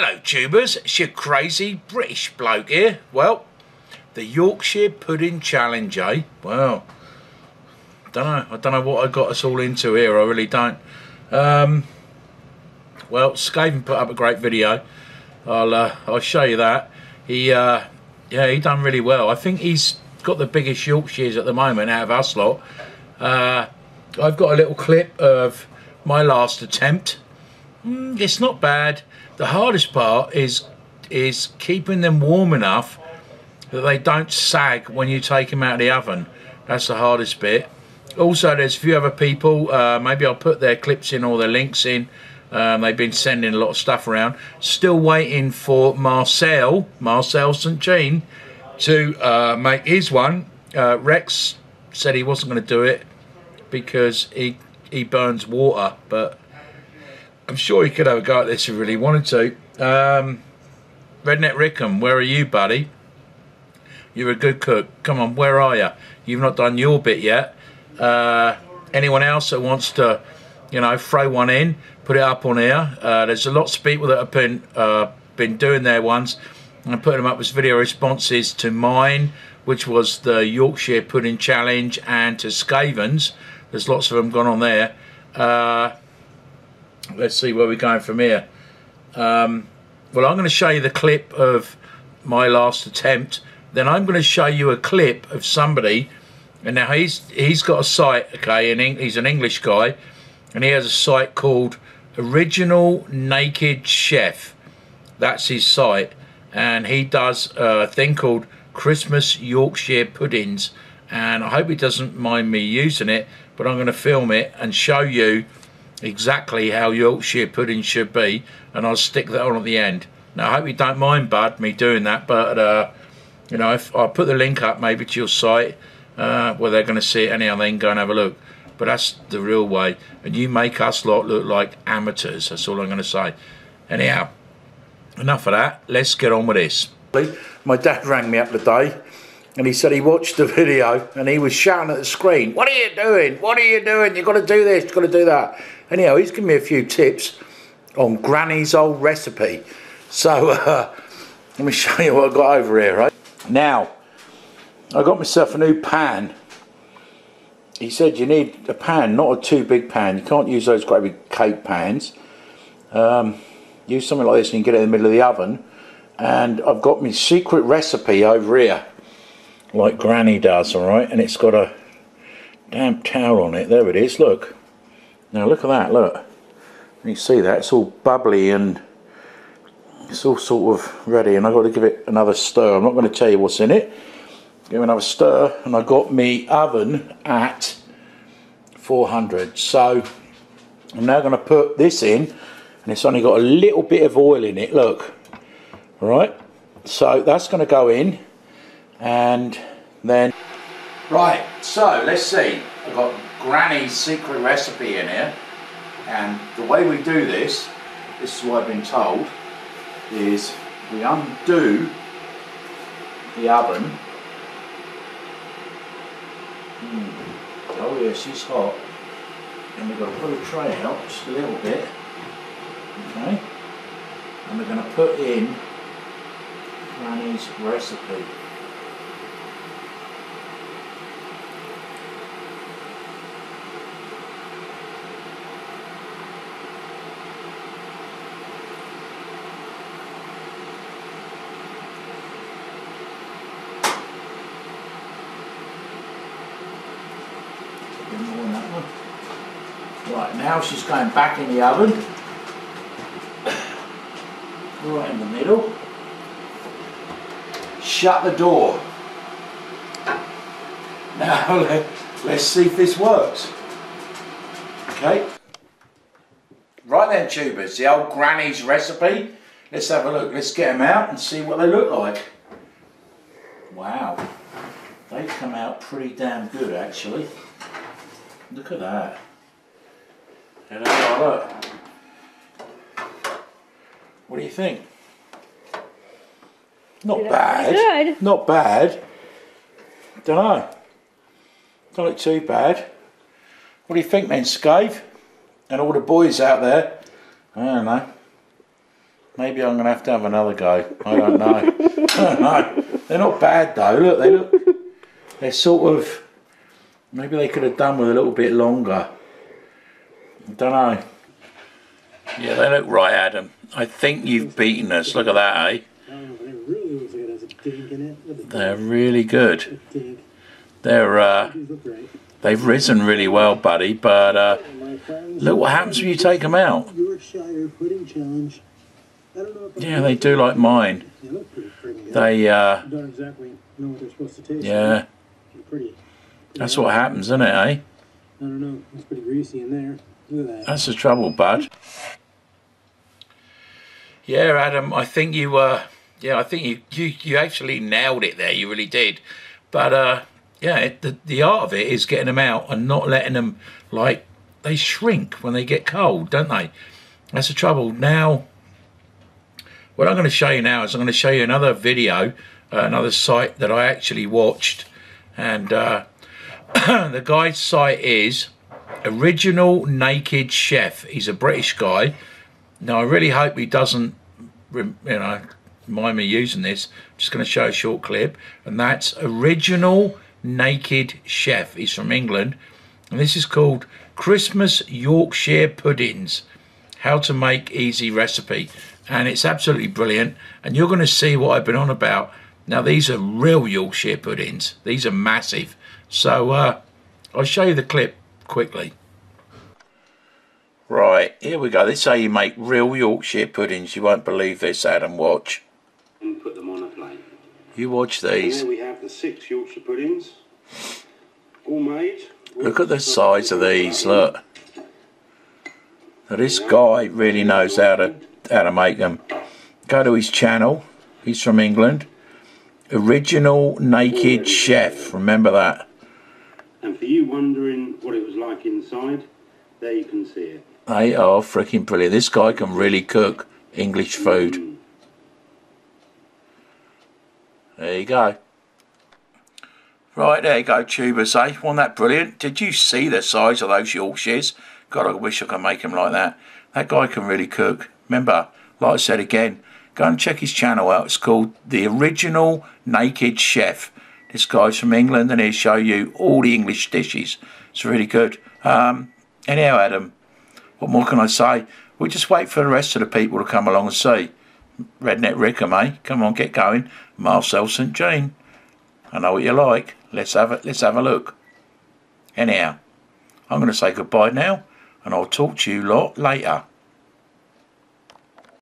Hello tubers, it's your crazy British bloke here. Well, the Yorkshire Pudding Challenge, eh? Well, I don't know. I don't know what I got us all into here. I really don't. Um, well, Skaven put up a great video. I'll uh, I'll show you that. He uh, yeah, he done really well. I think he's got the biggest Yorkshires at the moment out of us lot. Uh, I've got a little clip of my last attempt. Mm, it's not bad. The hardest part is is keeping them warm enough that they don't sag when you take them out of the oven. That's the hardest bit. Also, there's a few other people. Uh, maybe I'll put their clips in or their links in. Um, they've been sending a lot of stuff around. Still waiting for Marcel, Marcel St. Jean, to uh, make his one. Uh, Rex said he wasn't going to do it because he he burns water, but I'm sure he could have a go at this if he really wanted to. Um, Redneck Rickham, where are you, buddy? You're a good cook. Come on, where are you? You've not done your bit yet. Uh, anyone else that wants to, you know, throw one in, put it up on here. Uh, there's a lots of people that have been uh, been doing their ones and putting them up as video responses to mine, which was the Yorkshire Pudding Challenge, and to Skaven's. There's lots of them gone on there. Let's see where we're going from here. Um, well, I'm going to show you the clip of my last attempt. Then I'm going to show you a clip of somebody, and now he's he's got a site, okay, and he's an English guy, and he has a site called Original Naked Chef. That's his site. And he does a thing called Christmas Yorkshire Puddings. And I hope he doesn't mind me using it, but I'm going to film it and show you exactly how Yorkshire pudding should be. And I'll stick that on at the end. Now, I hope you don't mind, Bud, me doing that, but, uh, you know, if I'll put the link up maybe to your site uh, where they're going to see it anyhow, then go and have a look but that's the real way. And you make us lot look like amateurs. That's all I'm going to say. Anyhow, enough of that. Let's get on with this. My dad rang me up today and he said he watched the video and he was shouting at the screen, What are you doing? What are you doing? You've got to do this, you've got to do that. Anyhow, he's given me a few tips on Granny's old recipe. So, uh, let me show you what I've got over here, right? Now, I got myself a new pan he said you need a pan, not a too big pan. You can't use those great big cake pans. Um, use something like this and you get it in the middle of the oven. And I've got my secret recipe over here, like Granny does, alright? And it's got a damp towel on it. There it is, look. Now look at that, look. You see that, it's all bubbly and it's all sort of ready and I've got to give it another stir. I'm not going to tell you what's in it give it another stir and I got me oven at 400 so I'm now going to put this in and it's only got a little bit of oil in it look all right so that's going to go in and then right so let's see I've got Granny's secret recipe in here and the way we do this this is what I've been told is we undo the oven Mm. Oh yeah, she's hot. And we're going to put a tray out just a little bit. Okay. And we're going to put in Granny's recipe. Right, now she's going back in the oven. Right in the middle. Shut the door. Now let's see if this works. Okay. Right then tubers, the old granny's recipe. Let's have a look. Let's get them out and see what they look like. Wow. They come out pretty damn good actually. Look at that. And look. What do you think? Not bad. Not bad. Don't know. Don't look too bad. What do you think then, Scave? And all the boys out there? I don't know. Maybe I'm going to have to have another go. I don't know. I don't know. They're not bad though. Look, they look. They're sort of. Maybe they could have done with a little bit longer. I don't know. Yeah, they look right, Adam. I think you've beaten us. Look at that, eh? They're really good. They're uh, they've risen really well, buddy. But uh, look what happens when you take them out. Yeah, they do like mine. They uh, don't exactly know what they're supposed to taste yeah. That's what happens, isn't it, eh? I don't know. It's pretty greasy in there. Look at. That's the trouble, bud. Yeah, Adam, I think you uh yeah, I think you you, you actually nailed it there. You really did. But uh yeah, it, the the art of it is getting them out and not letting them like they shrink when they get cold, don't they? That's the trouble. Now what I'm going to show you now is I'm going to show you another video, uh, another site that I actually watched and uh the guy's site is Original Naked Chef. He's a British guy. Now, I really hope he doesn't, you know, mind me using this. I'm just going to show a short clip, and that's Original Naked Chef. He's from England, and this is called Christmas Yorkshire Puddings. How to make easy recipe, and it's absolutely brilliant. And you're going to see what I've been on about. Now, these are real Yorkshire puddings. These are massive. So uh, I'll show you the clip quickly. Right, here we go. This is how you make real Yorkshire puddings. You won't believe this, Adam. Watch. And put them on a plate. You watch these. there we have the six Yorkshire puddings. All made. Look at the size of these. Look. Now, this guy really knows how to how to make them. Go to his channel. He's from England. Original Naked Chef. Remember that. And for you wondering what it was like inside, there you can see it. They are freaking brilliant. This guy can really cook English food. Mm. There you go. Right, there you go, tubers, eh? Wasn't that brilliant? Did you see the size of those Yorkshires? God, I wish I could make them like that. That guy can really cook. Remember, like I said again, go and check his channel out. It's called The Original Naked Chef. This guy's from England and he'll show you all the English dishes. It's really good. Um, anyhow, Adam, what more can I say? We'll just wait for the rest of the people to come along and see. Redneck Rickham, eh? Come on, get going. Marcel St. Jean. I know what you like. Let's have a, let's have a look. Anyhow, I'm going to say goodbye now, and I'll talk to you lot later.